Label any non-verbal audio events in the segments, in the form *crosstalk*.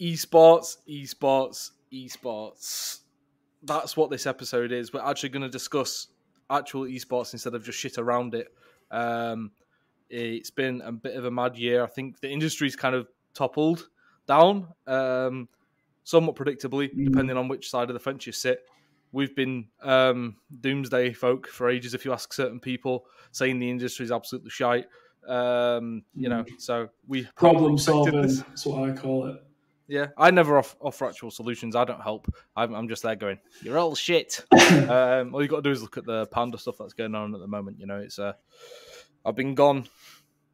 esports, esports, esports. That's what this episode is. We're actually going to discuss actual esports instead of just shit around it. Um, it's been a bit of a mad year. I think the industry's kind of toppled down, um, somewhat predictably, Mm. depending on which side of the fence you sit. We've been um, doomsday folk for ages. If you ask certain people, saying the industry's absolutely shite. Um, you know, so we Mm. Problem solving. That's what I call it. Yeah, I never off, offer actual solutions. I don't help. I'm, I'm just there going, "You're all shit." *coughs* um, all you got to do is look at the panda stuff that's going on at the moment. You know, it's uh, I've been gone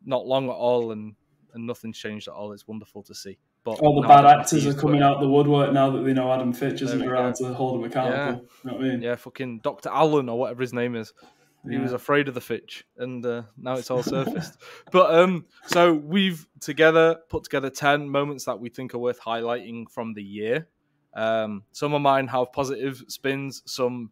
not long at all, and and nothing's changed at all. It's wonderful to see. But All the bad don't have to actors are coming out the woodwork now that they know Adam Fitch isn't around to hold them accountable. You know what I mean? Yeah, fucking Doctor Alan or whatever his name is. He was afraid of the Fitch, and uh, now it's all surfaced. *laughs* but um, so we've together put together ten moments that we think are worth highlighting from the year. Um, some of mine have positive spins, some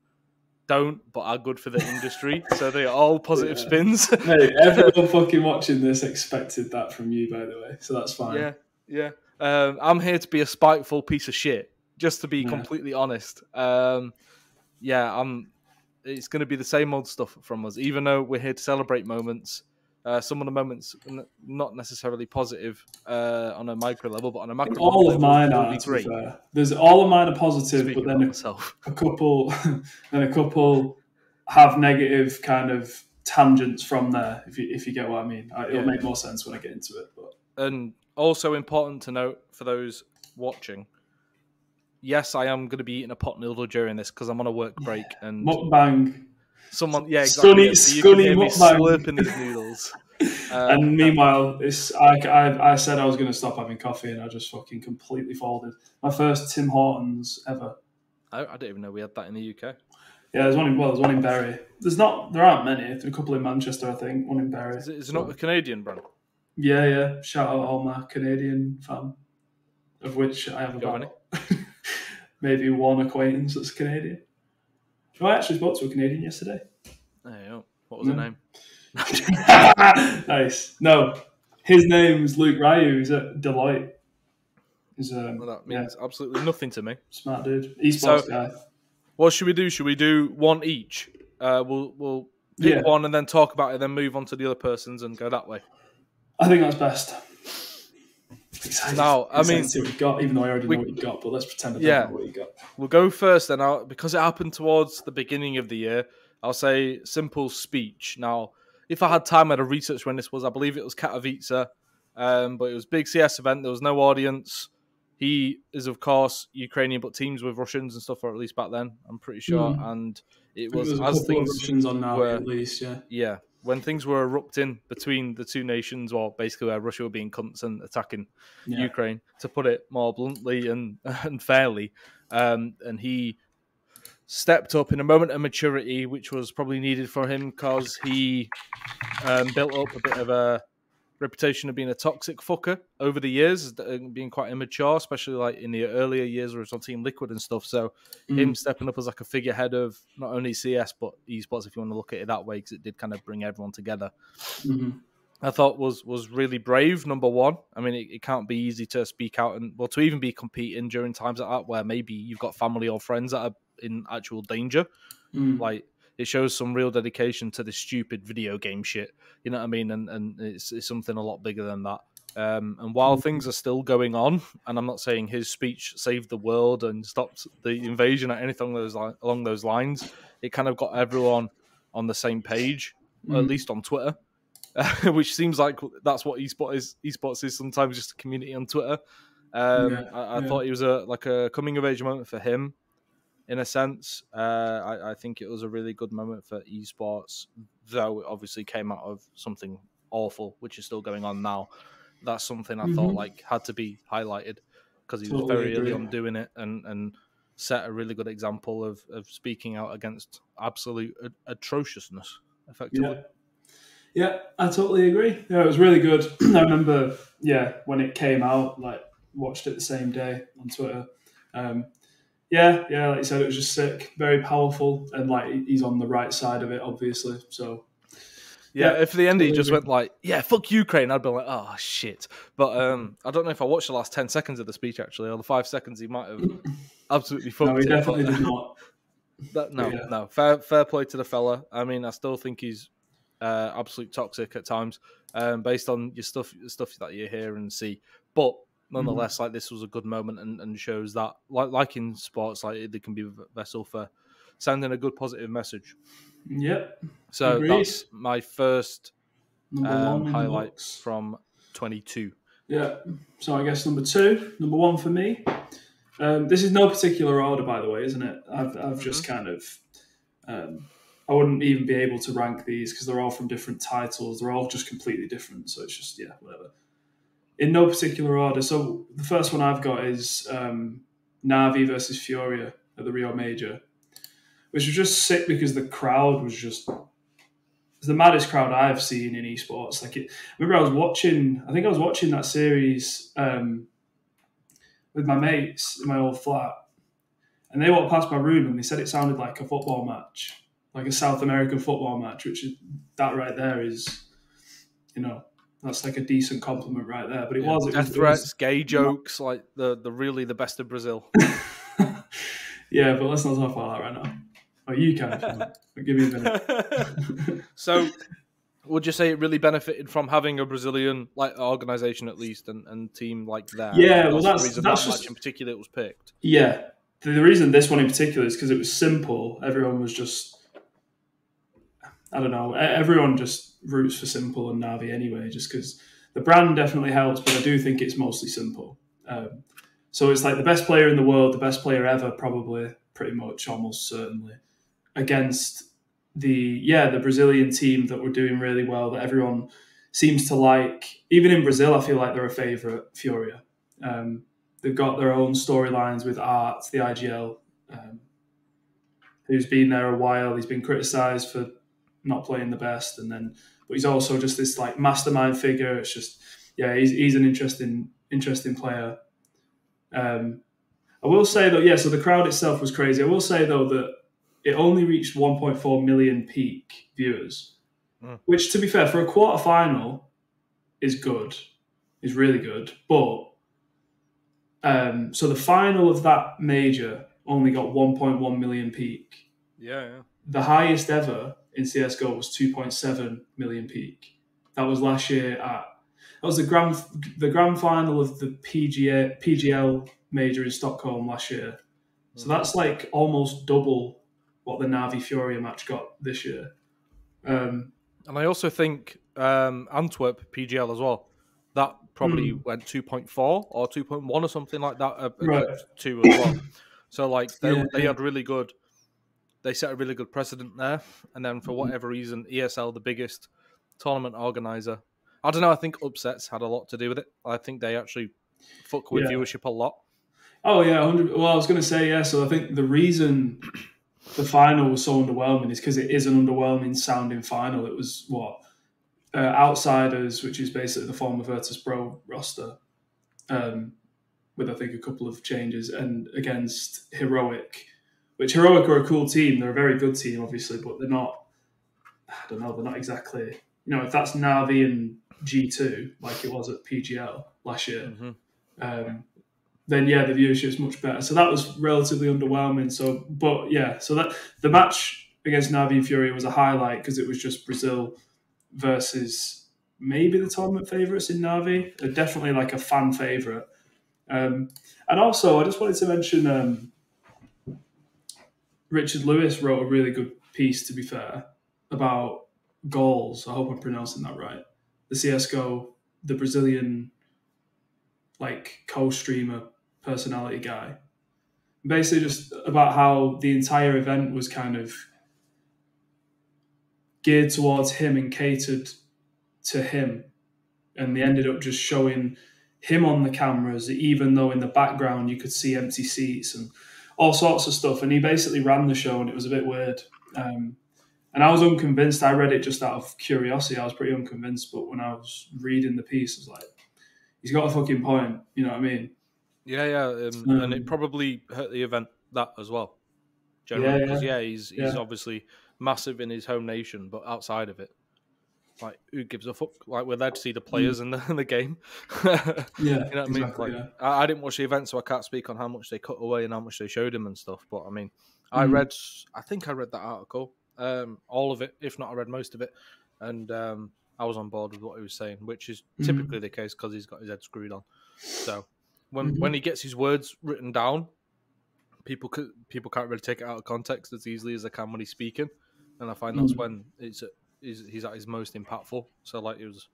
don't, but are good for the industry. *laughs* so they are all positive Yeah. spins. *laughs* Hey, everyone fucking watching this expected that from you, by the way. So that's fine. yeah, yeah. Um, I'm here to be a spiteful piece of shit, just to be Yeah. completely honest. Um, yeah, I'm. It's going to be the same old stuff from us, even though we're here to celebrate moments. Uh, some of the moments n- not necessarily positive uh, on a micro level, but on a macro all level, of mine are. be To be great. There's all of mine are positive, Speaking but then a, *laughs* a couple, *laughs* then a couple have negative kind of tangents from there. If you if you get what I mean, it'll Yeah. make more sense when I get into it. But and also important to note for those watching. Yes, I am going to be eating a pot noodle during this because I'm on a work break, *sighs* and mukbang, someone, yeah, exactly. Scunny- so scunny mukbang. slurping these noodles. *laughs* Um, and meanwhile, it's I, I, I said I was going to stop having coffee, and I just fucking completely folded. My first Tim Hortons ever. I, I didn't even know we had that in the UK. Yeah, there's one in well, there's one in Bury. There's not, there aren't many. There's a couple in Manchester, I think. One in Bury. Is it, is it not a Canadian brand? Yeah, yeah. Shout out all my Canadian fam, of which I have got about *laughs* maybe one acquaintance that's Canadian. So I actually spoke to a Canadian yesterday. There you. What was her Mm. name? *laughs* nice. No, his name's Luke Ryu. He's at Deloitte. He's a Well, that yeah, means absolutely nothing to me. smart dude. Esports So- guy. What should we do? Should we do one each? Uh, we'll we'll pick Yeah. one and then talk about it, then move on to the other persons and go that way. I think that's best. Excited. Now, I mean- see what you got, even though I already we- know what you got. But let's pretend I don't Yeah. know what you got. We'll go first then. I'll, because it happened towards the beginning of the year, I'll say s1mple speech. Now, if I had time, I'd have researched when this was. I believe it was Katowice, um, but it was big CS event. There was no audience. He is, of course, Ukrainian, but teams with Russians and stuff, or at least back then, I'm pretty sure. Mhm. And it I think was as things Russians on now, were- at least. Yeah. yeah, when things were erupting between the two nations, or basically where Russia were being cunts and attacking Yeah. Ukraine, to put it more bluntly and *laughs* and fairly, um, and he stepped up in a moment of maturity, which was probably needed for him because he um, built up a bit of a reputation of being a toxic fucker over the years, uh, being quite immature, especially like in the earlier years where he was on Team Liquid and stuff. So him Mm. stepping up as like a figurehead of not only CS but esports, if you want to look at it that way, because it did kind of bring everyone together. Mhm. I thought was was really brave. Number one, I mean, it, it can't be easy to speak out and well to even be competing during times like that where maybe you've got family or friends that are in actual danger. Mm. Like it shows some real dedication to this stupid video game shit. You know what I mean? And and it's, it's something a lot bigger than that. Um, and while Mhm. things are still going on, and I'm not saying his speech saved the world and stopped the invasion or anything those li- along those lines, it kind of got everyone on the same page, or at Mm. least on Twitter, *laughs* which seems like that's what esports is. Esports is sometimes just a community on Twitter. Um, Yeah, I, I yeah. thought it was a like a coming of age moment for him, in a sense. Uh, I, I think it was a really good moment for esports, though it obviously came out of something awful, which is still going on now. That's something I thought Mhm. like had to be highlighted because he was Totally very early on doing it and and set a really good example of of speaking out against absolute atrociousness. Effectively, Yeah. Yeah, I totally agree. Yeah, it was really good. *clears throat* I remember, yeah, when it came out, like watched it the same day on Twitter. Um, yeah, yeah, like you said, it was just sick, very powerful, and like he's on the right side of it, obviously. So, Yeah, Yeah, if the end he just went like, "Yeah, fuck Ukraine," I'd be like, "Oh shit." But um, I don't know if I watched the last ten seconds of the speech actually, or the five seconds he might have *clears throat* absolutely fucked No, he it. definitely but- did not. *laughs* That, no, Yeah. no. Fair, fair play to the fella. I mean, I still think he's uh, absolute toxic at times, um, based on your stuff, stuff that you hear and see. But nonetheless, Mm-hmm. like this was a good moment and, and shows that, like, like in sports, like they can be a vessel for sending a good positive message. Yep. So Agreed. that's my first um, highlight from 22. Yeah. So I guess number two, number one for me. Um, this is no particular order, by the way, isn't it? I've, I've just kind of. Um, I wouldn't even be able to rank these because they're all from different titles. They're all just completely different. So it's just yeah, whatever. In no particular order. So the first one I've got is um, Navi versus Furia at the Rio Major, which was just sick because the crowd was just it's the maddest crowd I've seen in esports. Like it, I remember I was watching. I think I was watching that series um, with my mates in my old flat, and they walked past my room and they said it sounded like a football match, like a South American football match. Which is that right there is, you know, that's like a decent compliment right there. But it was it Death was, threats, gay jokes, like the, the really the best of Brazil. *laughs* yeah, but let's not talk about that right now. Oh, you can. if you want. But give me a minute. *laughs* so, would you say it really benefited from having a Brazilian like organization at least and, and team like that? Yeah, well, that's- reason that's that just- in particular it was picked. Yeah. The, the reason this one in particular is because it was s1mple. Everyone was just, I don't know, everyone just roots for s1mple and Navi anyway, just because the brand definitely helps, but I do think it's mostly s1mple. Um, so it's like the best player in the world, the best player ever, probably, pretty much, almost certainly, against the, yeah, the Brazilian team that were doing really well, that everyone seems to like. Even in Brazil, I feel like they're a favourite, Furia. Um, they've got their own storylines with Art, the IGL, um, who's been there a while. He's been criticised for not playing the best, and then but he's also just this like mastermind figure. It's just yeah, he's, he's an interesting interesting player. Um, I will say though, yeah. So the crowd itself was crazy. I will say though that it only reached 1.4 million peak viewers, Mm. which to be fair for a quarter final is good, is really good, but um, so the final of that major only got 1.1 million peak. Yeah, yeah. The highest ever in CS:GO was 2.7 million peak. That was last year at that was the grand the grand final of the PGA PGL major in Stockholm last year. So that's like almost double what the Navi Furia match got this year. Um, And I also think um, Antwerp PGL as well. That probably Hmm. went 2.4 or 2.1 or something like that. Uh, Right. Two as well. So like they Yeah, they had really good. They set a really good precedent there, and then Mm-hmm. for whatever reason, ESL, the biggest tournament organizer, I don't know. I think upsets had a lot to do with it. I think they actually fuck with Yeah. viewership a lot. Oh yeah, 100. Well, I was going to say yeah. So I think the reason *clears throat* the final was so underwhelming is because it is an underwhelming sounding final. It was what uh, Outsiders, which is basically the former Virtus Pro roster, um, with I think a couple of changes, and against Heroic, which Heroic are a cool team. They're a very good team, obviously, but they're not. I don't know. They're not exactly. You know, if that's Navi and G two like it was at PGL last year Mhm. um, then yeah, the viewership's much better. So that was relatively underwhelming. So, but yeah, so that the match against Navi and Fury was a highlight because it was just Brazil versus maybe the tournament favourites in Navi. Uh, definitely like a fan favourite. Um, and also, I just wanted to mention um, Richard Lewis wrote a really good piece. To be fair, about Gaules. I hope I'm pronouncing that right. The CS:GO, the Brazilian like co-streamer personality guy. Basically, just about how the entire event was kind of geared towards him and catered to him, and they ended up just showing him on the cameras, even though in the background you could see empty seats and all sorts of stuff. And he basically ran the show, and it was a bit weird. Um, and I was unconvinced. I read it just out of curiosity. I was pretty unconvinced, but when I was reading the piece, I was like, he's got a fucking point. You know what I mean? Yeah, yeah, um, and Um, it probably hurt the event that as well. Yeah, Generally, because yeah. yeah, he's he's Yeah. obviously massive in his home nation, but outside of it, like who gives a fuck? Like we're there to see the players in the *laughs* in the game. *laughs* Yeah, you know what I mean? exactly, Like yeah. I, I didn't watch the event, so I can't speak on how much they cut away and how much they showed him and stuff. But I mean, I Mhm. read, I think I read that article, um, all of it, if not, I read most of it, and um, I was on board with what he was saying, which is Mhm. typically the case because he's got his head screwed on. So when Mhm. when he gets his words written down, people could, people can't really take it out of context as easily as they can when he's speaking, and I find that's Mhm. when it's he's, he's at his most impactful. So like it was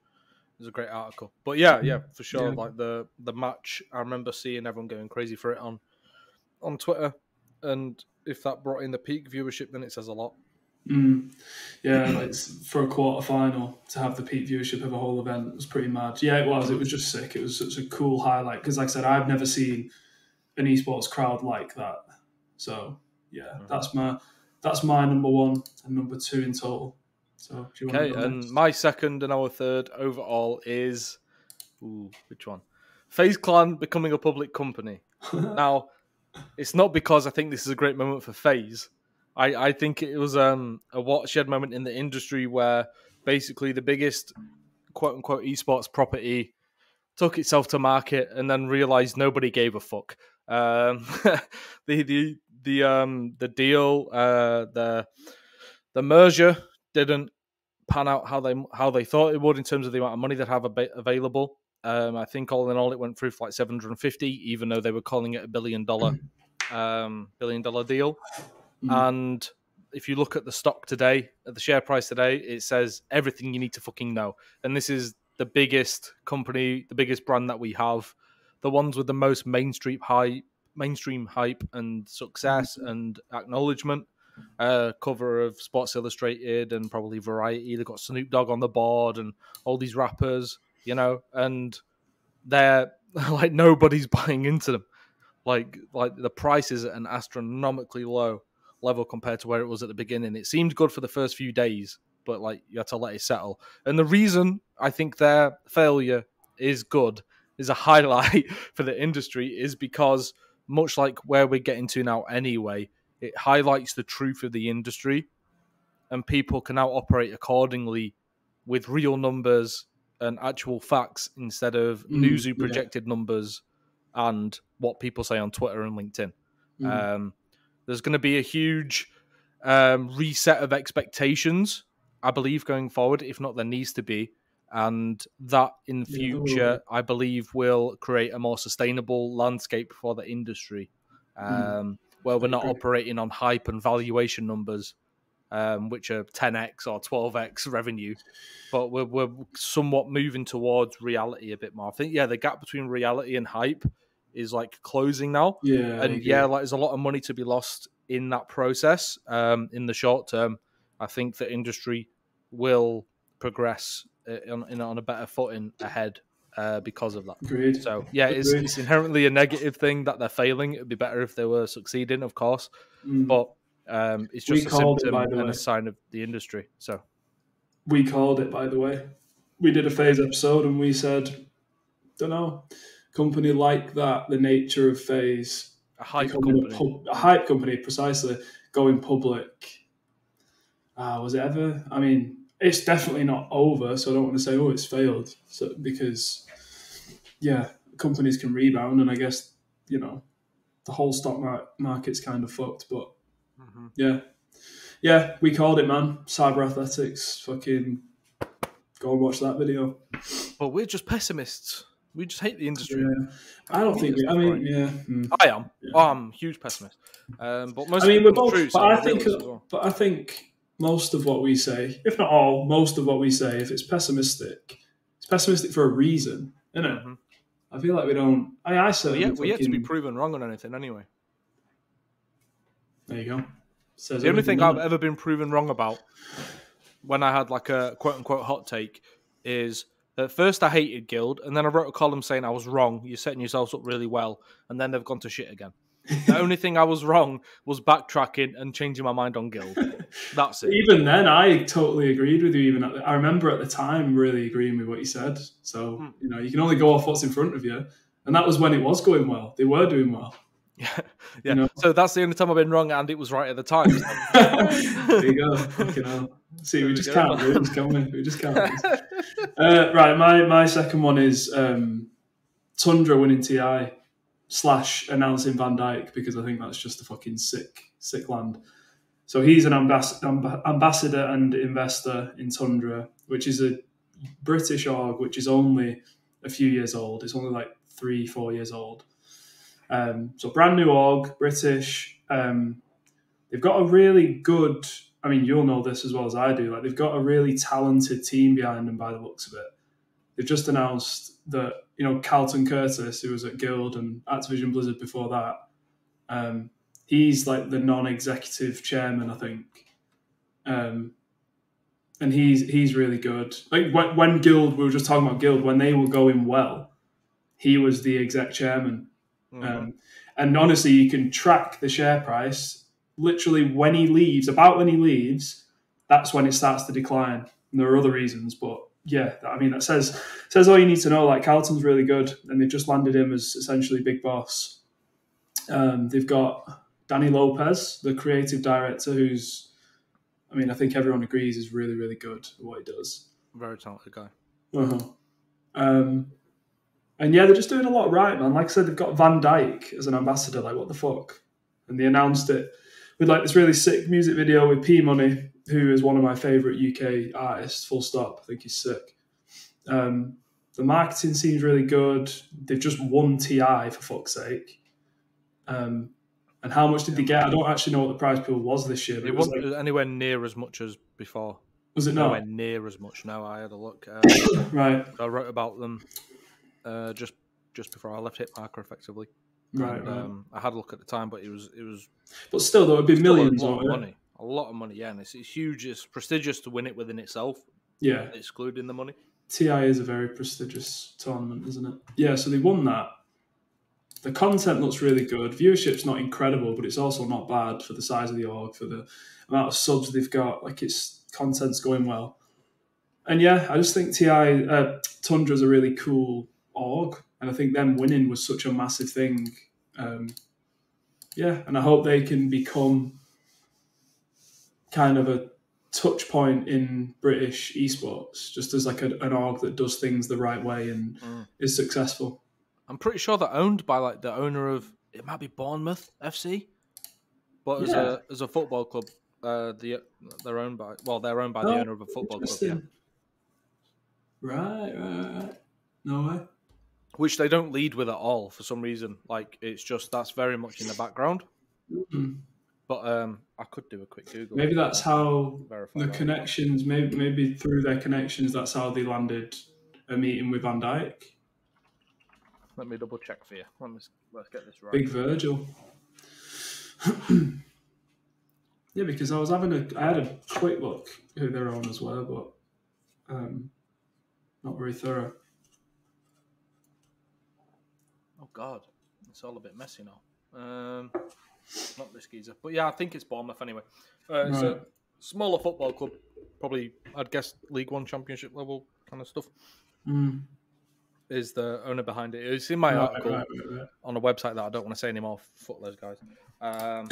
it was a great article. But yeah, yeah, for sure. Yeah. Like the the match, I remember seeing everyone going crazy for it on on Twitter, and if that brought in the peak viewership, then it says a lot. Mm. Yeah, like, it's for a quarter final to have the peak viewership of a whole event was pretty mad. Yeah, it was. It was just sick. It was such a cool highlight because, like I said, I've never seen an esports crowd like that. So yeah, Mhm. that's my that's my number one and number two in total. So do you want Okay, to and next? my second and our third overall is ooh, which one? FaZe Clan becoming a public company. *laughs* now, it's not because I think this is a great moment for Phase. I, I think it was um, a watershed moment in the industry where basically the biggest quote unquote esports property took itself to market and then realized nobody gave a fuck. Um, *laughs* the the the um the deal uh the the merger didn't pan out how they how they thought it would in terms of the amount of money they have ab- available. Um, I think all in all, it went through for like 750, even though they were calling it a billion dollar um, billion dollar deal. Mm. And if you look at the stock today, at the share price today, it says everything you need to fucking know. And this is the biggest company, the biggest brand that we have, the ones with the most mainstream hype, mainstream hype and success and acknowledgement. Uh, cover of Sports Illustrated and probably Variety. They've got Snoop Dogg on the board and all these rappers, you know, and they're *laughs* like nobody's buying into them. Like like the price is at an astronomically low level compared to where it was at the beginning. It seemed good for the first few days, but like you had to let it settle. And the reason I think their failure is good is a highlight *laughs* for the industry is because much like where we're getting to now anyway, it highlights the truth of the industry and people can now operate accordingly with real numbers and actual facts instead of Mm, newsy yeah. projected numbers and what people say on Twitter and LinkedIn. Mm. Um, there's going to be a huge um, reset of expectations, I believe, going forward. If not, there needs to be, and that in the Yeah, future, I believe, will create a more sustainable landscape for the industry, um, where we're not operating on hype and valuation numbers, um, which are 10x or 12x *laughs* revenue, but we're, we're somewhat moving towards reality a bit more. I think, yeah, the gap between reality and hype is like closing now yeah, and yeah, like there's a lot of money to be lost in that process. Um, in the short term, I think the industry will progress uh, on, in, on a better footing ahead uh, because of that. agreed. So yeah, it's, it's inherently a negative thing that they're failing. It'd be better if they were succeeding, of course, Mm. but um, it's We just a called it, symptom and way. a sign of the industry. So we called it by the way. We did a FaZe episode and we said, don't know, company like that, the nature of FaZe, a hype company. A, pub, a hype company, precisely going public. Ah, was it ever? I mean, it's definitely not over, so I don't want to say, oh, it's failed, so because yeah, companies can rebound, and I guess you know the whole stock mar- market's kind of fucked, but Mhm. yeah, yeah, we called it, man. Cyberathletics, fucking go and watch that video. But we're just pessimists. We just hate the industry. Yeah. I don't think. We, I mean, yeah. hmm. I am. Yeah. Oh, I'm a huge pessimist. Um, but most I mean, we're both. true, but I think. well. But I think most of what we say, if not all, most of what we say, if it's pessimistic, it's pessimistic for a reason, isn't it? Mhm. I feel like we don't. I, I certainly. yet, we're yet to be proven wrong on anything anyway. There you go. Says The only thing I've it? ever been proven wrong about when I had like a quote unquote hot take is at first I hated Guild and then I wrote a column saying I was wrong. You're setting yourselves up really well. And then they've gone to shit again. The only thing I was wrong was backtracking and changing my mind on Guild. That's it. Even then, I totally agreed with you. Even at the, I remember at the time really agreeing with what you said. So Hmm. you know, you can only go off what's in front of you, and that was when it was going well. They were doing well. *laughs* Yeah. yeah. know? So that's the only time I've been wrong and it was right at the time. *laughs* *laughs* there you go. Fucking hell. See, There we we just can't lose, can we? We just can't lose. Uh, right, my, my second one is um, Tundra winning TI slash announcing Van Dijk because I think that's just a fucking sick, sick land. So he's an ambass- amb- ambassador and investor in Tundra, which is a British org, which is only a few years old. It's only like three, four years old. Um, so brand new org, British. Um, they've got a really good. I mean, you'll know this as well as I do. Like they've got a really talented team behind them by the looks of it. They've just announced that you know Carlton Curtis, who was at Guild and Activision Blizzard before that, um, he's like the non-executive chairman, I think. Um, and he's he's really good. Like when, when Guild, we were just talking about Guild when they were going well, he was the exec chairman. Mhm. Um, and honestly, you can track the share price literally when he leaves, about when he leaves, that's when it starts to decline. And there are other reasons, but yeah, I mean, that says says all you need to know. Like Carlton's really good, and they've just landed him as essentially big boss. Um, they've got Danny Lopez, the creative director, who's, I mean, I think everyone agrees is really, really good at what he does. Very talented guy. Uh-huh. Um, and yeah, they're just doing a lot right, man. Like I said, they've got Van Dijk as an ambassador. Like, what the fuck? And they announced it with like this really sick music video with P Money, who is one of my favorite UK artists. Full stop. I think he's sick. Um, the marketing seems really good. They've just won TI for fuck's sake. Um, and how much did they get? I don't actually know what the prize pool was this year. But It was, wasn't like, anywhere near as much as before. was it Nowhere near as much. No, I had a look. Uh, *coughs* Right, I wrote about them uh, just just before I left Hitmarker, effectively. right, And, right. um, I had a look at the time, but it was it was But still, there would be millions a lot on of money. A lot of money, yeah, and it's, it's huge. It's prestigious to win it within itself, Yeah, excluding the money. TI is a very prestigious tournament, isn't it? Yeah, so they won that. The content looks really good. Viewership's not incredible, but it's also not bad for the size of the org, for the amount of subs they've got. Like it's content's going well. And yeah, I just think TI uh, Tundra's a really cool org, and I think them winning was such a massive thing. Um, yeah, and I hope they can become kind of a touch point in British esports, just as like a, an org that does things the right way and Mm. is successful. I'm pretty sure they're owned by like the owner of it might be Bournemouth FC, but as a as a football club, uh, the they're owned by well they're owned by the Oh, owner of a football club, yeah. Right, right, right. No way. which they don't lead with at all for some reason. Like it's just that's very much in the background. Mm. But um, I could do a quick Google. Maybe that's how the that. connections. Maybe maybe through their connections, that's how they landed a meeting with Van Dijk. Let me double check for you. Let me, let's get this right. Big Virgil. *clears throat* yeah, because I was having a, I had a quick look who they're on as well, but um, not very thorough. Oh God, it's all a bit messy now. Um, not this geezer, but yeah, I think it's Bournemouth anyway. Uh, It's a smaller football club, probably I'd guess League One Championship level kind of stuff. Mm. Is the owner behind it? It's in my Right, article right, right, right. on a website that I don't want to say anymore. Fuck those guys. Um,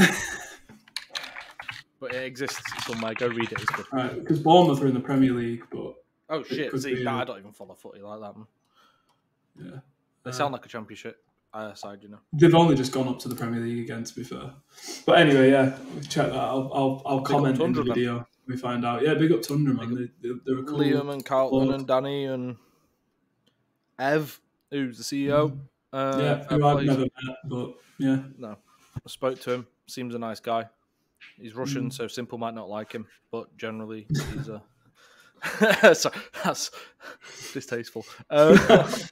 but it exists somewhere. Go read it. It's good. Right, because Bournemouth are in the Premier League, but Oh shit! could See, be, that, uh, I don't even follow footy like that. Man. yeah, They Uh, sound like a championship uh, side, you know. they've only just gone up to the Premier League again. To be fair, but anyway, yeah, check that. I'll I'll, I'll comment in the video. when We find out. Yeah, big up Tundra, man. They, they, they're a cool. Liam and Carlton and Danny and Ev, who's the CEO. Uh, yeah, who I've never met, but yeah, No, I spoke to him. Seems a nice guy. He's Russian, Mm. so s1mple might not like him, but generally *laughs* he's a. *laughs* so that's distasteful. Uh,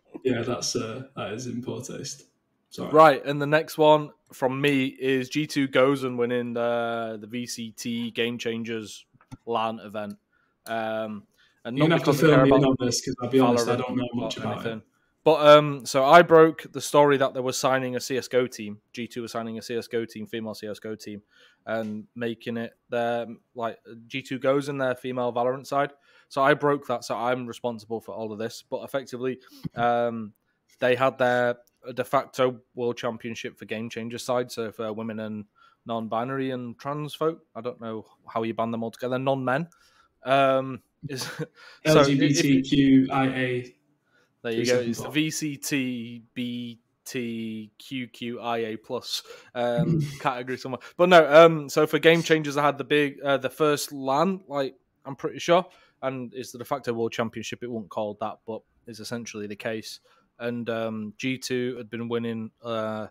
*laughs* yeah, that's uh, that is in poor taste. Sorry. right, and the next one from me is G2 Gozen winning the the VCT Game Changers LAN event. Um, and gonna have to because I care fill me in on this because I'll be honest, I don't know much about it. But um, so I broke the story that they were signing a CS:GO team. G2 was signing a CS:GO team, female CS:GO team, and making it their like G2 Gozen their female Valorant side. So I broke that. So I'm responsible for all of this. But effectively, um, they had their de facto world championship for game changer side. So for women and non-binary and trans folk, I don't know how you ban them all together. Non-men. Um, *laughs* is *laughs* so LGBTQIA. There you go. It's the plus um, *laughs* category somewhere. But no. Um. So for game changers, I had the big, uh, the first LAN. Like I'm pretty sure, and it's the de facto world championship. It wasn't called that, but is essentially the case. And um, G2 had been winning uh,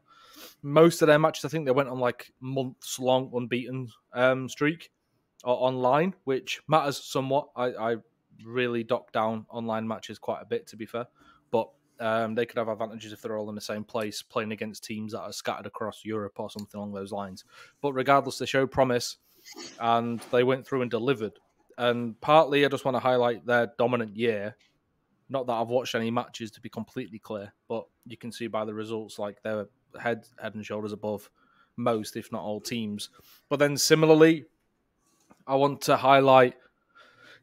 most of their matches. I think they went on like months long unbeaten um, streak online, which matters somewhat. I, I really dock down online matches quite a bit, to be fair. But um, they could have advantages if they're all in the same place, playing against teams that are scattered across Europe or something along those lines. But regardless, they showed promise and they went through and delivered. And partly, I just want to highlight their dominant year. Not that I've watched any matches to be completely clear, but you can see by the results, like they're head head and shoulders above most, if not all teams. But then similarly, I want to highlight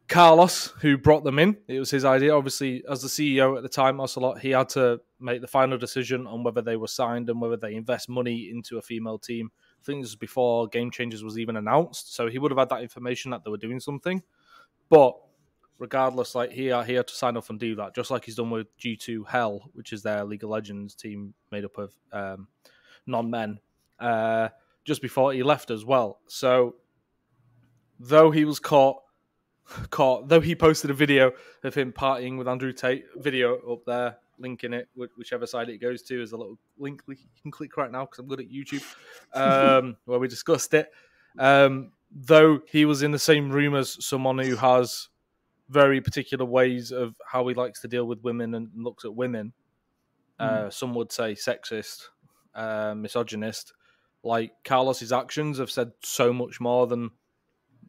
Carlos, who brought them in. It was his idea. Obviously, as the CEO at the time, Ocelote, he had to make the final decision on whether they were signed and whether they invest money into a female team. I think this was before Game Changers was even announced, so he would have had that information that they were doing something. But regardless, like he he had to sign off and do that, just like he's done with G2 Hel, which is their League of Legends team made up of um, non-men. Uh, just before he left as well. So though he was caught *laughs* caught though he posted a video of him partying with Andrew Tate video up there linking it whichever side it goes to is a little link you can click right now because I'm good at YouTube um, *laughs* where we discussed it um, though he was in the same room as someone who has very particular ways of how he likes to deal with women and looks at women. Uh, some would say sexist uh, misogynist. Like Carlos's actions have said so much more than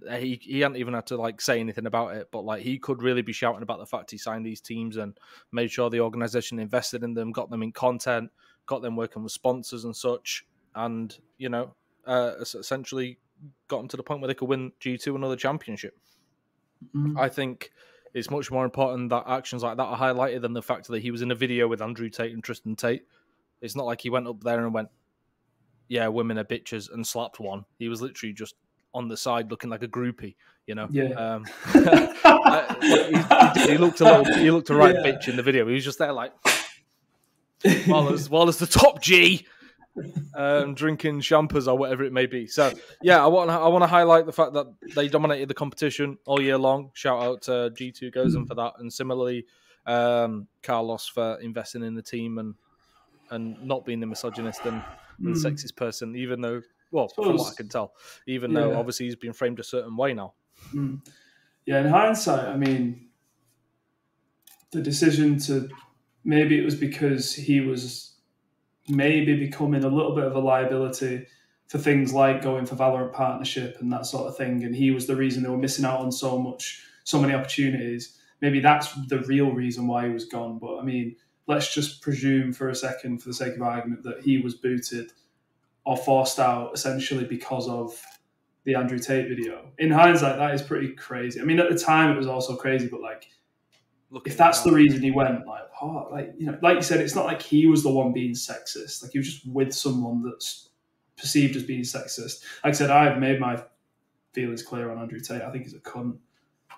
he he hadn't even had to like say anything about it, but like he could really be shouting about the fact he signed these teams and made sure the organization invested in them, got them in content, got them working with sponsors and such, and you know, uh, essentially got them to the point where they could win G two another championship. Mhm. I think it's much more important that actions like that are highlighted than the fact that he was in a video with Andrew Tate and Tristan Tate. It's not like he went up there and went, "Yeah, women are bitches," and slapped one. He was literally just on the side looking like a groupie, you know. Yeah. Um, *laughs* I- he, he looked a little, he looked a right Yeah. bitch in the video. He was just there like, while as while as the top G, um, drinking champers or whatever it may be. So yeah, I want I want to highlight the fact that they dominated the competition all year long. Shout out to G two Gozen for that, and similarly, um, Carlos for investing in the team and and not being the misogynist and, and Mm. sexist person, even though well, from what I can tell, even though obviously he's been framed a certain way now. Mm. Yeah, in hindsight, I mean, the decision to maybe it was because he was maybe becoming a little bit of a liability for things like going for Valorant partnership and that sort of thing, and he was the reason they were missing out on so much, so many opportunities. Maybe that's the real reason why he was gone. But I mean, let's just presume for a second, for the sake of argument, that he was booted or forced out essentially because of the Andrew Tate video. In hindsight, that is pretty crazy. I mean, at the time, it was also crazy, but like, if that's the reason he went, like, oh, like you know, like you said, it's not like he was the one being sexist. Like he was just with someone that's perceived as being sexist. Like I said, I've made my feelings clear on Andrew Tate. I think he's a cunt,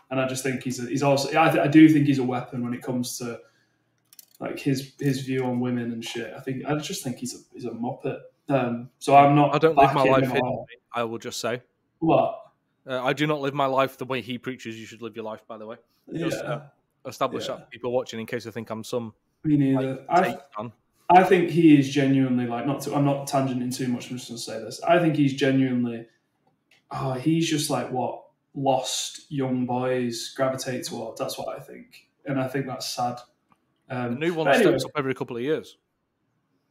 and I just think he's a, he's also. I, th- I do think he's a weapon when it comes to like his his view on women and shit. I think I just think he's a he's a muppet. Um, so I'm not. I don't live my life hidden. I will just say. What? Uh, I do not live my life the way he preaches you should live your life, by the way. Just, Yeah, uh, Establish Yeah. that for people watching in case they think I'm some me neither. I, I think he is genuinely like not. To, I'm not tangenting too much. I'm just going to say this. I think he's genuinely. Oh, he's just like what lost young boys gravitate towards. That's what I think, and I think that's sad. The Um, new one anyway, steps up every couple of years.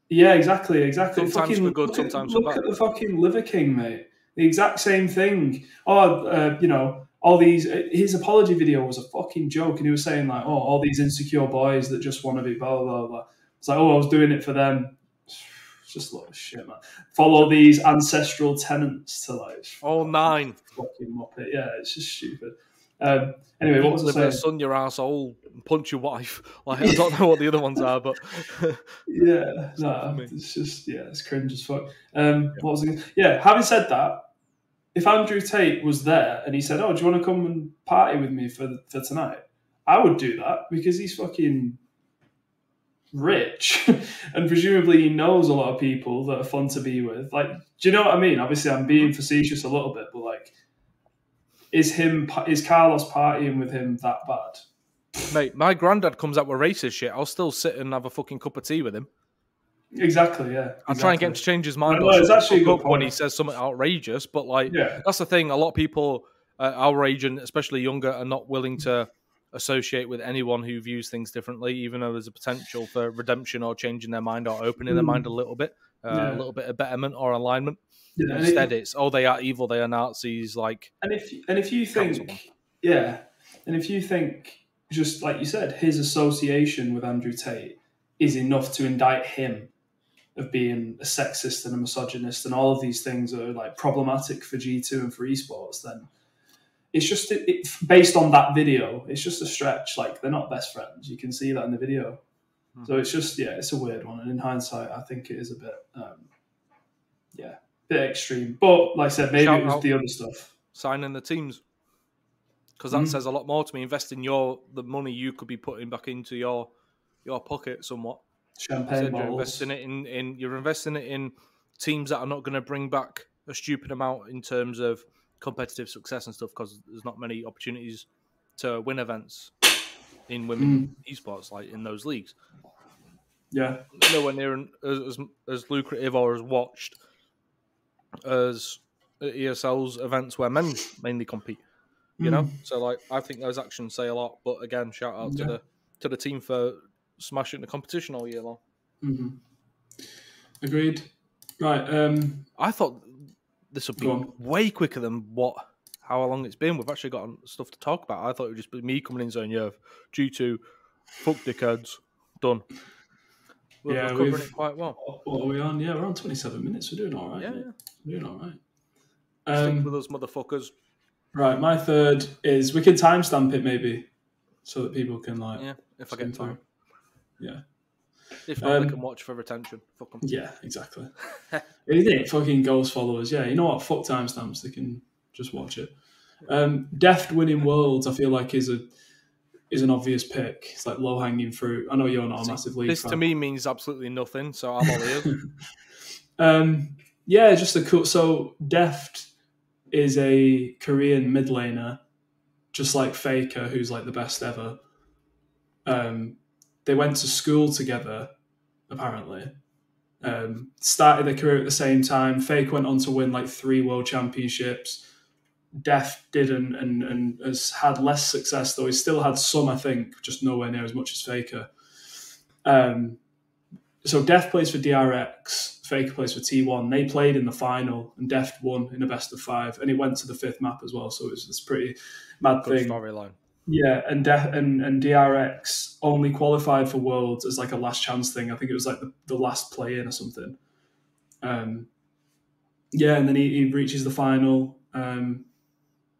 Yeah, exactly, exactly. Sometimes Fucking for good, look at- sometimes for look at the fucking Liver King, mate. The exact same thing. Oh, uh, you know, all these. uh, His apology video was a fucking joke, and he was saying like, "Oh, all these insecure boys that just want to be blah blah blah." It's like, "Oh, I was doing it for them." It's *sighs* just a lot of shit, man. Follow these ancestral tenets to like *laughs* All nine. fucking muppet. Yeah, it's just stupid. Um, anyway, what was I Live saying? son your asshole, punch your wife. *laughs* Like I don't know what the other ones are, but *laughs* Yeah, no, it's just yeah, it's cringe as fuck. Um, what was it? Yeah, having said that, if Andrew Tate was there and he said, "Oh, do you want to come and party with me for for tonight?" I would do that because he's fucking rich *laughs* and presumably he knows a lot of people that are fun to be with. Like, do you know what I mean? Obviously, I'm being facetious a little bit, but like, is him is Carlos partying with him that bad? Mate, my granddad comes out with racist shit. I'll still sit and have a fucking cup of tea with him. Exactly, yeah. I'll try and get him to change his mind. Know, it's actually good when he says something outrageous, but like Yeah. that's the thing. A lot of people uh, our age and especially younger are not willing to associate with anyone who views things differently, even though there's a potential for redemption or changing their mind or opening their Mm. mind a little bit, uh, Yeah. a little bit of betterment or alignment. Yeah, Instead, it- it's oh they are evil, they are Nazis. Like and if and if you think, yeah, and if you think, just like you said, his association with Andrew Tate is enough to indict him of being a sexist and a misogynist and all of these things are like problematic for G two and for esports, then it's just it, it, based on that video. It's just a stretch. Like they're not best friends. You can see that in the video. Hmm. So it's just yeah, it's a weird one. And in hindsight, I think it is a bit um, yeah, bit extreme. But like I said, maybe Shout it was the other stuff. signing the teams because that Mm. says a lot more to me. Investing your the money you could be putting back into your your pocket somewhat. Champagne you're bottles. investing it in, in you're investing it in teams that are not going to bring back a stupid amount in terms of competitive success and stuff because there's not many opportunities to win events in women Mm. esports like in those leagues. Yeah, Nowhere near as, as as lucrative or as watched as ESL's events where men mainly compete. You know, so like I think those actions say a lot. But again, shout out to the to the team for smashing the competition all year long. hmm Agreed. Right. Um, I thought this would be way quicker than what how long it's been. We've actually got stuff to talk about. I thought it would just be me coming in saying, "Yeah, due to fuck dickheads, done." We're, Yeah, we're covering it quite well. what are we on? Yeah, we're on 27 minutes. We're doing all right. Yeah, yeah. We're doing all right. Stick Um, with us, motherfuckers. right. My third is we can timestamp it maybe, so that people can like. Yeah, if I get time. Yeah. If not, Um, they can watch for retention. Fuck 'em. Yeah. Exactly. *laughs* It fucking goals followers? Yeah. You know what? Fuck timestamps. They can just watch it. Um, Deft winning worlds. I feel like is a is an obvious pick. It's like low hanging fruit. I know you're not a massive league This fan. to me means absolutely nothing, so I'm all ears. *laughs* Um, yeah, just a cool. So Deft is a Korean mid laner, just like Faker, who's like the best ever. Um, they went to school together, apparently. Um, started their career at the same time. Fake went on to win like three world championships. Deft didn't and, and has had less success, though he still had some, I think, just nowhere near as much as Faker. Um, so Deft plays for DRX, Faker plays for T1. They played in the final, and Deft won in a best of five, and it went to the fifth map as well. So it was this pretty mad Good thing. storyline. Yeah, and Deft and, and DRX only qualified for Worlds as like a last chance thing. I think it was like the, the last play in or something. Um, yeah, and then he, he reaches the final, um,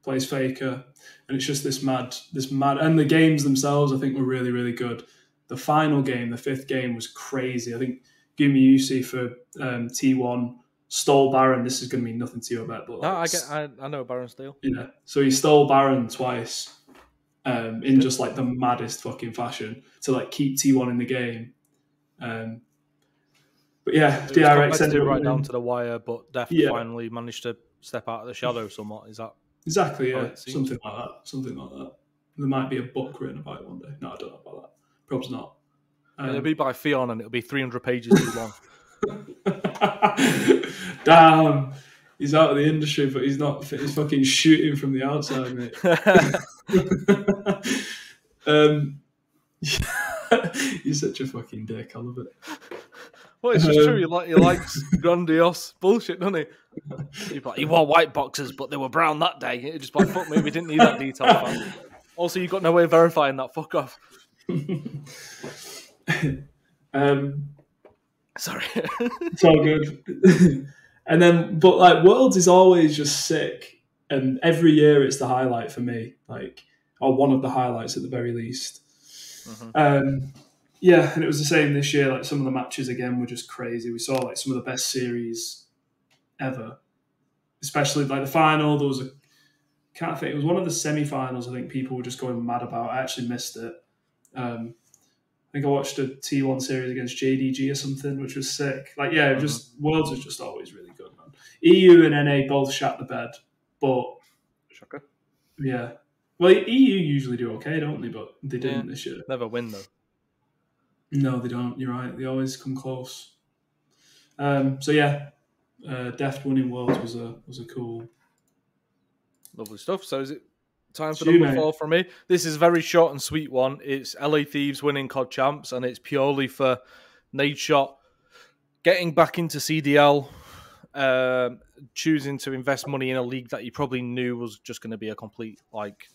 plays Faker, and it's just this mad, this mad. And the games themselves, I think, were really, really good. The final game, the fifth game, was crazy. I think Gumayusi for um, T1 stole Baron. This is going to mean nothing to you about, but No, I get. I, I know Baron steal. yeah. So he stole Baron twice um, in just like the maddest fucking fashion to like keep T1 in the game. Um, but yeah, It DRX ended right down to the wire, but Deft Yeah. finally managed to step out of the shadow somewhat. Is that Exactly, yeah. Something like that. Something like that. There might be a book written about it one day. No, I don't know about that. Probably not. it'll Um, be by Fion and it'll be 300 pages too long. *laughs* Damn. He's out of the industry, but he's not. He's fucking shooting from the outside, mate. *laughs* um, *laughs* you're such a fucking dick. I love it. well, it's just Um, true. He, li- he likes *laughs* grandiose bullshit, doesn't he? He's like, he wore white boxes, but they were brown that day. It's just like, fuck me, we didn't need that detail. fam. Also, you've got no way of verifying that. Fuck off. um, Sorry. it's all good. And then, but like Worlds is always just sick, and every year it's the highlight for me, like or one of the highlights at the very least. Mhm. Um, yeah, and it was the same this year. Like some of the matches again were just crazy. We saw like some of the best series ever. especially like the final. There was a can't think. It was one of the semi-finals. I think people were just going mad about. I actually missed it. Um, I think I watched a T1 series against JDG or something, which was sick. Like, yeah, Mhm. just Worlds was just always really. EU and NA both shut the bed, but Shocker. yeah. Well, EU usually do okay, don't they? But they didn't Yeah. this year. Never win though. No, they don't. You're right. They always come close. Um, so yeah, uh, Deft winning Worlds was a was a cool. Lovely stuff. So is it time for number four for me? This is a very short and sweet one. It's LA Thieves winning COD champs, and it's purely for Nadeshot getting back into CDL, um, choosing to invest money in a league that you probably knew was just going to be a complete like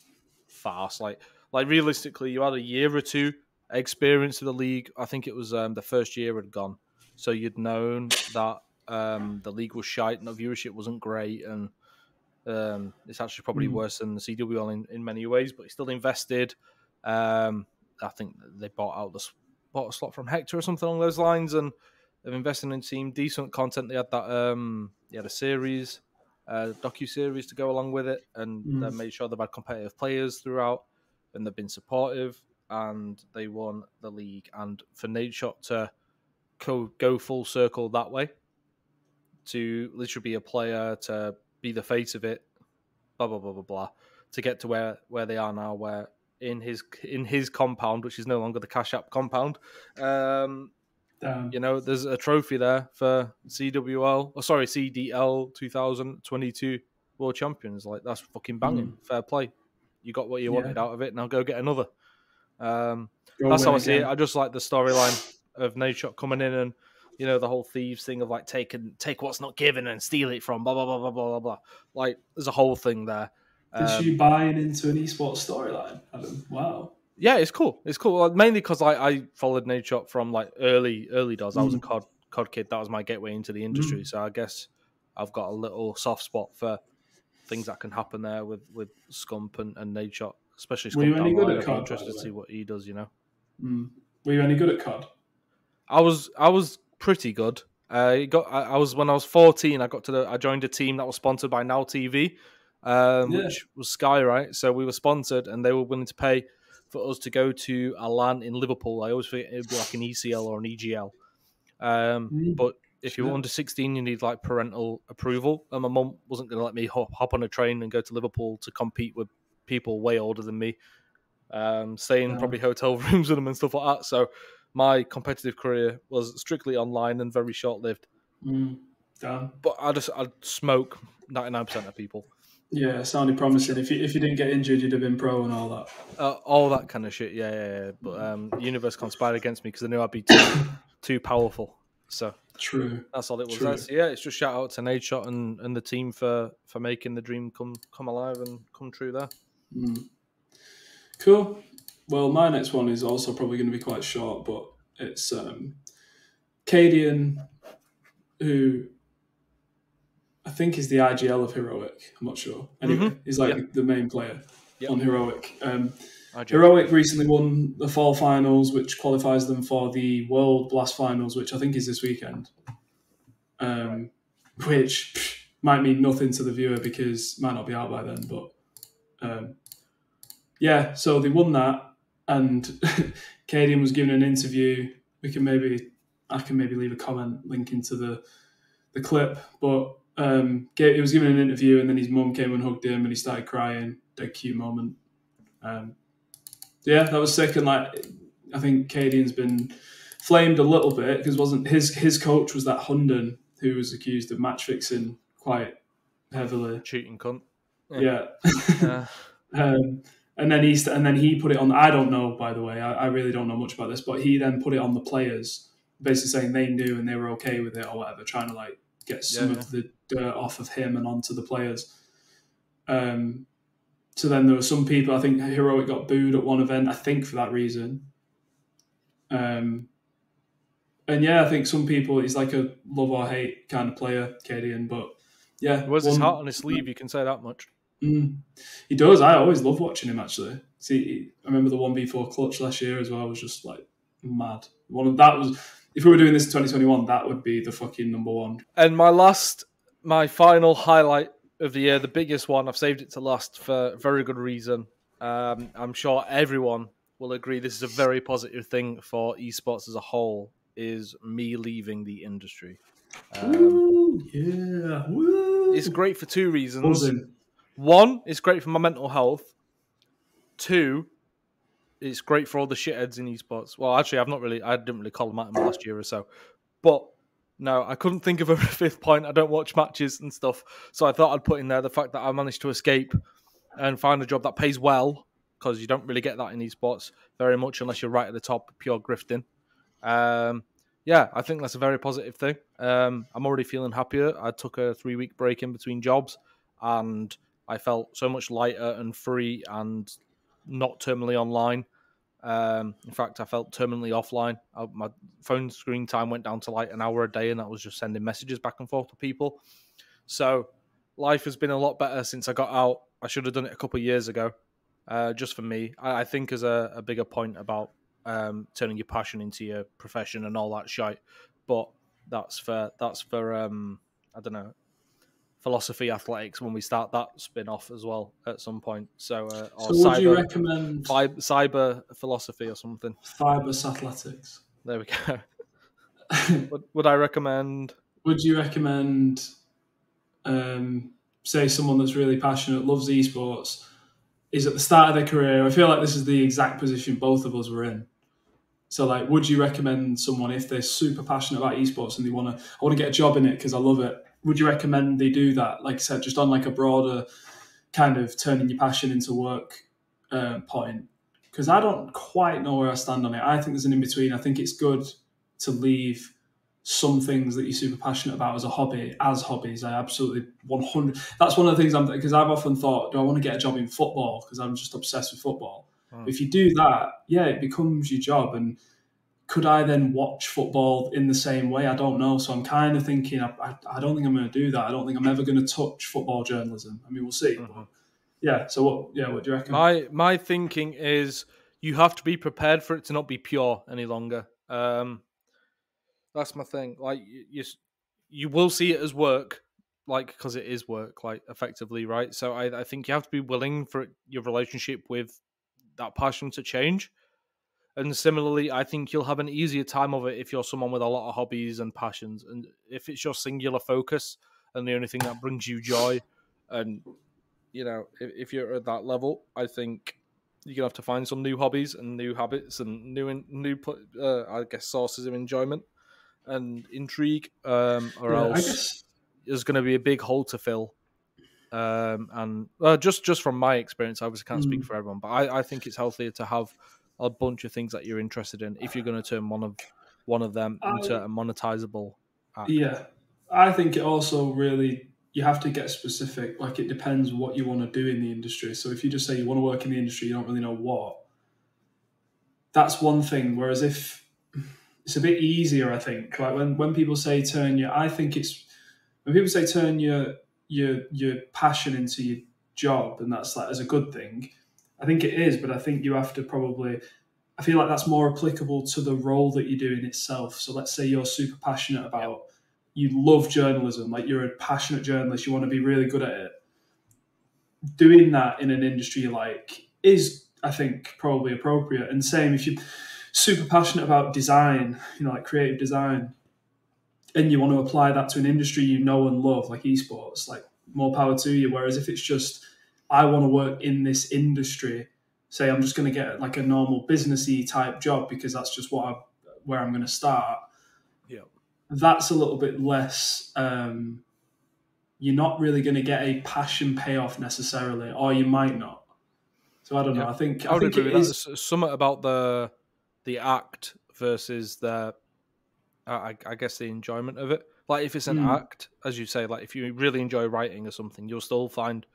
farce. Like, like realistically, you had a year or two experience of the league. I think it was um, the first year had gone, so you'd known that um, the league was shite and the viewership wasn't great, and um, it's actually probably Mm. worse than the CWL in, in many ways. But he still invested. Um, I think they bought out the bought a slot from Hector or something along those lines, and they've invested in team decent content. They had that um, they had a series, uh, docu series to go along with it, and Mm. they made sure they've had competitive players throughout, and they've been supportive, and they won the league. And for Nadeshot to co- go full circle that way, to literally be a player, to be the face of it, blah blah blah blah blah, to get to where where they are now, where in his in his compound, which is no longer the Cash App compound, um, Damn. you know, there's a trophy there for CWL, or sorry, CDL 2022 World Champions. Like that's fucking banging. Fair play. You got what you Yeah. wanted out of it. Now go get another. Um, Go that's how I see it. I just like the storyline of Nadeshot coming in and you know the whole thieves thing of like take and take what's not given and steal it from blah blah blah blah blah blah blah. Like there's a whole thing there. Is Um, she buying into an esports storyline, Adam? Wow. Yeah, it's cool. It's cool. Mainly because I, I followed Nadeshot from like early early doors. I was a Mm. cod cod kid. That was my gateway into the industry. So I guess I've got a little soft spot for things that can happen there with with Scump and, and Nadeshot, especially Were you Scump. any good at line. I'd be COD, interested to see what he does. You know. Mm. Were you any good at COD? I was I was pretty good. Uh, got I, I was when I was fourteen. I got to the I joined a team that was sponsored by Now TV, um, Yeah. which was Sky, right? So we were sponsored, and they were willing to pay for us to go to a LAN in Liverpool. I always think it would be like an ECL or an EGL. Um, Mm. But if you're Yeah. under sixteen, you need like parental approval, and my mum wasn't going to let me hop, hop on a train and go to Liverpool to compete with people way older than me, um, stay in Yeah. probably hotel *laughs* rooms with them and stuff like that. So my competitive career was strictly online and very short lived. Mm. Damn. But I just I'd smoke ninety nine percent of people, Yeah, it sounded promising. If you, if you didn't get injured, you'd have been pro and all that. uh, all that kind of shit. Yeah, yeah, yeah. But um, universe conspired against me because I knew I'd be too, *coughs* too powerful. So True. that's all it was. That's, yeah, it's just shout out to Nadeshot and, and the team for for making the dream come come alive and come true there. Mm. Cool. Well, my next one is also probably going to be quite short, but it's um, Cadian, who I think is the IGL of Heroic. I'm not sure. Anyway, Mhm. he's like Yeah. the main player Yeah. on Heroic. Um, Heroic recently won the fall finals, which qualifies them for the World Blast finals, which I think is this weekend. Um, Which pff, might mean nothing to the viewer because it might not be out by then. But um, yeah, so they won that, and *laughs* Cadian was given an interview. We can maybe I can maybe leave a comment linking to the the clip, but um, ga- he was given an interview, and then his mum came and hugged him, and he started crying. Dead cute moment. Um, yeah, that was sick, and like I think Cadian's been flamed a little bit because wasn't his his coach was that Hunden who was accused of match fixing quite heavily. cheating cunt. Yeah. Yeah. *laughs* Um, and then he st- and then he put it on. I don't know, by the way. I, I really don't know much about this, but he then put it on the players, basically saying they knew and they were okay with it or whatever, trying to like get some Yeah, of the dirt off of him and onto the players. Um, so then there were some people. I think Heroic got booed at one event. I think for that reason. Um, and yeah, I think some people he's like a love or hate kind of player, Cadian. But yeah, He wears his heart on his sleeve, you can say that much. Mm. He does. I always love watching him. Actually, see, I remember the one four clutch last year as well. I was just like mad. One of that was. If we were doing this in 2021, that would be the fucking number one. And my last, my final highlight of the year, the biggest one. I've saved it to last for very good reason. Um, I'm sure everyone will agree this is a very positive thing for esports as a whole. Is me leaving the industry. Um, yeah. It's great for two reasons. Buzzing. One, it's great for my mental health. Two, it's great for all the shitheads in esports. Well, actually, I've not really, I didn't really call them out in the last year or so. But no, I couldn't think of a *laughs* fifth point. I don't watch matches and stuff. So I thought I'd put in there the fact that I managed to escape and find a job that pays well because you don't really get that in esports very much unless you're right at the top, pure grifting. Um, yeah, I think that's a very positive thing. Um, I'm already feeling happier. I took a three week break in between jobs and I felt so much lighter and free and not terminally online. Um, in fact, I felt terminally offline. I, my phone screen time went down to like an hour a day, and that was just sending messages back and forth to people. So life has been a lot better since I got out. I should have done it a couple of years ago, uh, just for me. I, I think as a, a, bigger point about um, turning your passion into your profession and all that shite. But that's for that's for um, I don't know philosophy athletics when we start that spin off as well at some point. So, uh, so would cyber, you recommend cyber, cyber philosophy or something? Fibers athletics. There we go. *laughs* would, would, I recommend? Would you recommend, um, say, someone that's really passionate, loves esports, is at the start of their career? I feel like this is the exact position both of us were in. So, like, would you recommend someone if they're super passionate about esports and they want to, I want to get a job in it because I love it? Would you recommend they do that? Like I said, just on like a broader kind of turning your passion into work uh, point. Because I don't quite know where I stand on it. I think there's an in between. I think it's good to leave some things that you're super passionate about as a hobby as hobbies. I absolutely 100. That's one of the things I'm because I've often thought, do I want to get a job in football because I'm just obsessed with football. Mm. If you do that, yeah, it becomes your job and could I then watch football in the same way? I don't know. So I'm kind of thinking, I, I, I don't think I'm going to do that. I don't think I'm ever going to touch football journalism. I mean, we'll see. Mm-hmm. Yeah. So what? Yeah. What do you reckon? My my thinking is you have to be prepared for it to not be pure any longer. Um, that's my thing. Like you, you will see it as work, like because it is work, like effectively, right? So I, I think you have to be willing for your relationship with that passion to change. And similarly, I think you'll have an easier time of it if you're someone with a lot of hobbies and passions. And if it's your singular focus and the only thing that brings you joy, and you know, if, if you're at that level, I think you're gonna have to find some new hobbies and new habits and new new uh, I guess sources of enjoyment and intrigue, um, or yeah, else there's going to be a big hole to fill. Um, and uh, just just from my experience, I obviously can't mm. speak for everyone, but I, I think it's healthier to have a bunch of things that you're interested in if you're going to turn one of one of them into I, a monetizable app. Yeah, I think it also really you have to get specific. Like it depends what you want to do in the industry. So if you just say you want to work in the industry, you don't really know what. That's one thing. Whereas if it's a bit easier, I think. Like when when people say turn your, I think it's when people say turn your your your passion into your job, and that's like as a good thing I think it is, but I think you have to probably. I feel like that's more applicable to the role that you do in itself. So let's say you're super passionate about, you love journalism, like you're a passionate journalist, you want to be really good at it. Doing that in an industry like is, I think, probably appropriate. And same if you're super passionate about design, you know, like creative design, and you want to apply that to an industry you know and love, like esports, like more power to you. Whereas if it's just I want to work in this industry. Say I'm just going to get like a normal businessy type job because that's just what I, where I'm going to start. Yeah, that's a little bit less. Um, you're not really going to get a passion payoff necessarily, or you might not. So I don't know. I think I, I think it is something about the the act versus the I, I, guess the enjoyment of it. Like if it's an mm. act, as you say, like if you really enjoy writing or something, you'll still find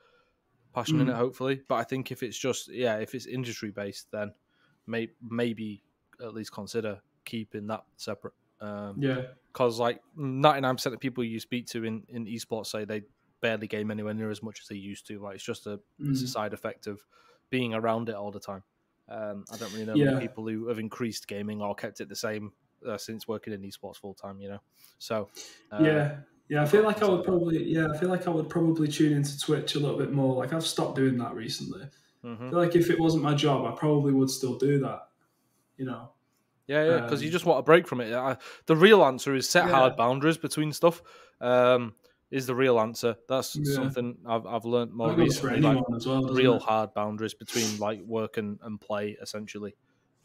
passion mm. in it, hopefully. But I think if it's just yeah, if it's industry based, then may, maybe at least consider keeping that separate. Um, yeah, because like ninety nine percent of people you speak to in in esports say they barely game anywhere near as much as they used to. Like it's just a, mm. it's a side effect of being around it all the time. Um, I don't really know yeah. people who have increased gaming or kept it the same uh, since working in esports full time. You know, so uh, yeah, Yeah, I feel like I would probably yeah, I feel like I would probably tune into Twitch a little bit more. Like I've stopped doing that recently. Mhm. I feel like if it wasn't my job, I probably would still do that. You know. Yeah, yeah, because you Um, just want a break from it. I, the real answer is set Yeah. hard boundaries between stuff. Um, is the real answer. That's Yeah. something I've I've learned more That goes for recently. Like, as well. real it? hard boundaries between like work and, and play, essentially.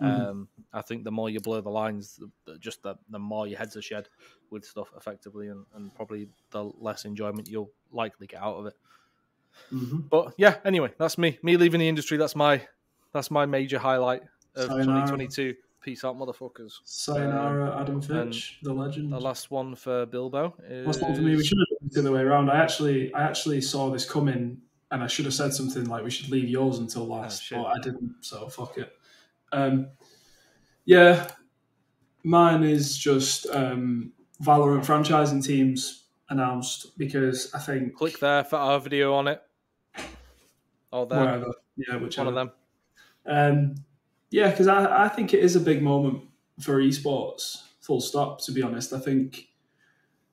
Mhm. Um, I think the more you blur the lines, just the, the more your heads are shed with stuff effectively, and, and probably the less enjoyment you'll likely get out of it. Mhm. But yeah, anyway, that's me. Me leaving the industry. That's my that's my major highlight of 2022. Peace out, motherfuckers. Sayonara, Adam Fitch, the legend. The last one for Bilbo is Last one for me. We should have done it the other way around. I actually, I actually saw this coming, and I should have said something like, "We should leave yours until last," shit. but I didn't. So fuck it. Um, yeah, mine is just um, Valorant franchising teams announced because I think click there for our video on it. Or there, wherever, yeah, one of them. Um, yeah, because I, I think it is a big moment for esports, full stop, to be honest. I think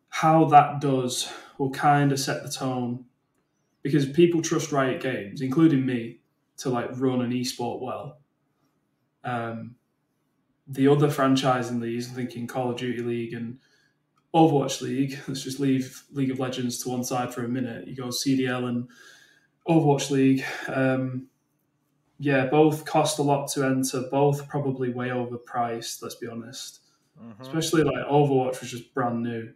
how that does will kind of set the tone because people trust Riot Games, including me, to like run an esport well. Um, the other franchising leagues, I'm thinking Call of Duty League and Overwatch League, *laughs* let's just leave League of Legends to one side for a minute. You go CDL and Overwatch League. Um, yeah, both cost a lot to enter. Both probably way overpriced. Let's be honest. Mhm. Especially like Overwatch was just brand new,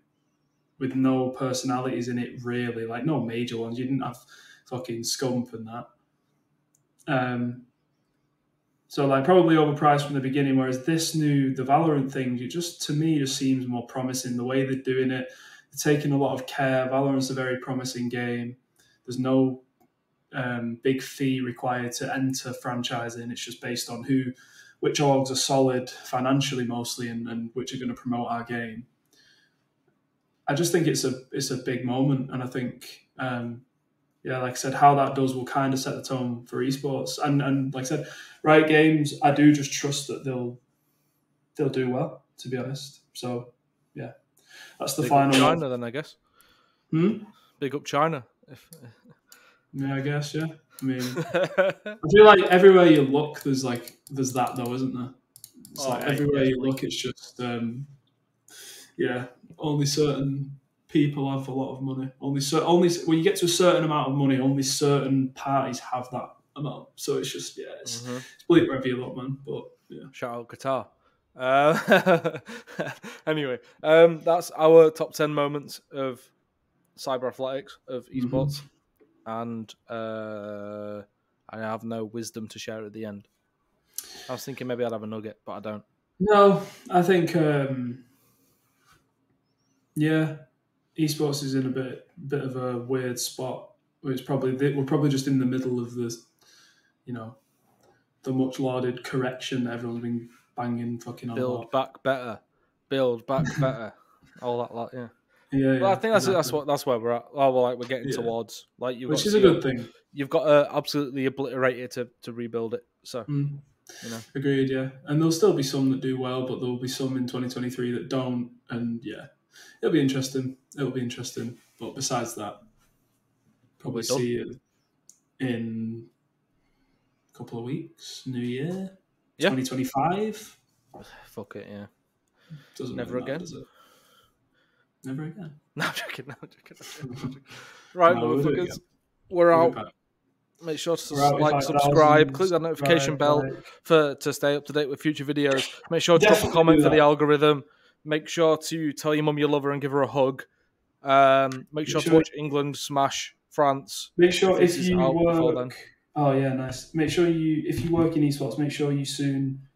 with no personalities in it really. Like no major ones. You didn't have fucking Scump and that. Um. So like probably overpriced from the beginning. Whereas this new the Valorant thing, it just to me just seems more promising. The way they're doing it, they're taking a lot of care. Valorant's a very promising game. There's no um, big fee required to enter franchising. It's just based on who, which orgs are solid financially mostly, and, and which are going to promote our game. I just think it's a it's a big moment, and I think um, yeah, like I said, how that does will kind of set the tone for esports, and and like I said, Riot Games, I do just trust that they'll they'll do well. To be honest, so yeah, that's the Big final. China, then I guess. Hmm? Big up China. If... *laughs* Yeah, I guess yeah. I mean. *laughs* I feel like everywhere you look, there's like there's that though, isn't there? It's Oh, like everywhere you look, it's just um, yeah, only certain people have a lot of money. Only cer- only when you get to a certain amount of money, only certain parties have that amount. So it's just yeah, it's, Mhm. it's bleak wherever you look, man. But yeah, Shout out Qatar. Uh, *laughs* anyway, um, that's our top 10 moments of cyber athletics, of Mhm. esports. And uh, I have no wisdom to share at the end. I was thinking maybe I'd have a nugget, but I don't. no, I think um, yeah, esports is in a bit bit of a weird spot. Where it's probably we're probably just in the middle of the, you know, the much lauded correction that everyone's been banging fucking on Build about. back better. Build back *laughs* better. All that, lot, yeah. Yeah, yeah, Well, I think that's that's what that's where we're at. Oh, well, like we're getting Yeah. towards like you've which is a good thing. You've got to absolutely obliterate it to, to rebuild it. So Mm. You know. Agreed, yeah. And there'll still be some that do well, but there'll be some in 2023 that don't. And yeah, it'll be interesting. It'll be interesting. But besides that, probably done. see it in a couple of weeks, New Year, Yeah. 2025. fuck it, yeah. Doesn't Never again? it? Never again. *laughs* No, I'm joking. No, I'm joking. *laughs* I'm joking. right, No, We'll we're We'll out. Make sure to We're like, 5,000 subscribe, click that notification subscribe, bell like- for to stay up to date with future videos. Make sure to drop a comment for the algorithm. Make sure to tell your mum you love her and give her a hug. Um, make sure to watch England smash France. Make sure if you work. Oh yeah, nice. Make sure you if you work in esports, make sure you soon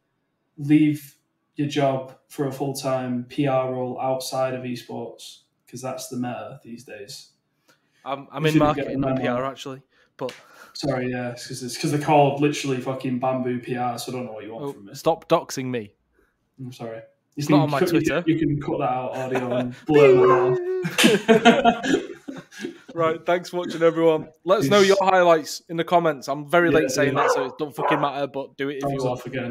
leave your job for a full time PR role outside of esports because that's the meta these days. I'm, I'm in marketing that PR actually, but Sorry, yeah, because it's because they're called literally fucking bamboo PR. So I don't know what you want oh, from me. stop doxing me. I'm sorry. You It's not on my cut- Twitter. can- You can, cut that out audio and blur that out. right, thanks for watching, everyone. Let us know your highlights in the comments. I'm very Yeah, late saying yeah. that, so it don't fucking matter. But do it if you want. off again.